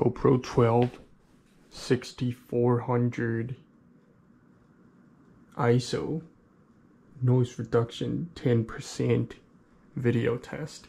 GoPro 12 6400 ISO noise reduction 10% video test.